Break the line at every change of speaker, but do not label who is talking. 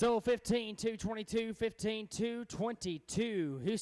So 15 222, 15 222. Houston